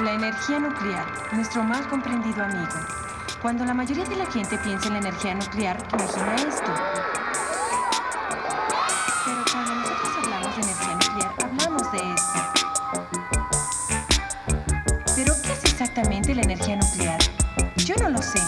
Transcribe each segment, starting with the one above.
La energía nuclear, nuestro mal comprendido amigo. Cuando la mayoría de la gente piensa en la energía nuclear, imagina esto. Pero cuando nosotros hablamos de energía nuclear, hablamos de esto. ¿Pero qué es exactamente la energía nuclear? Yo no lo sé.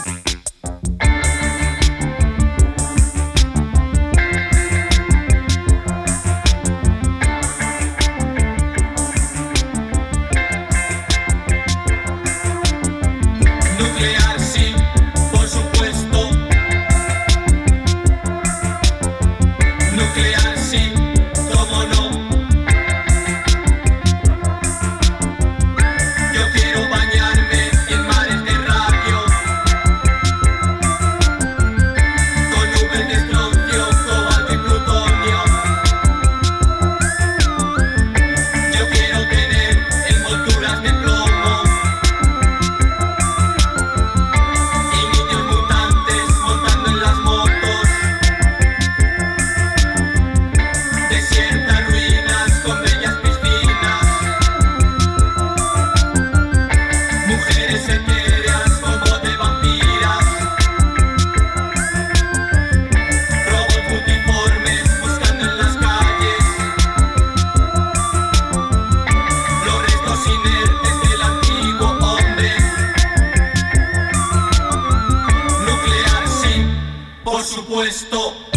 Supuesto.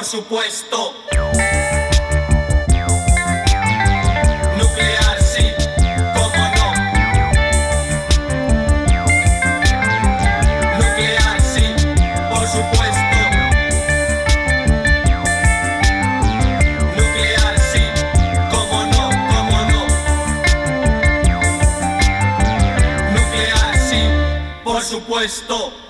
Por supuesto. Nuclear sí, cómo no. Nuclear sí, por supuesto. Nuclear sí, cómo no, cómo no. Nuclear sí, por supuesto.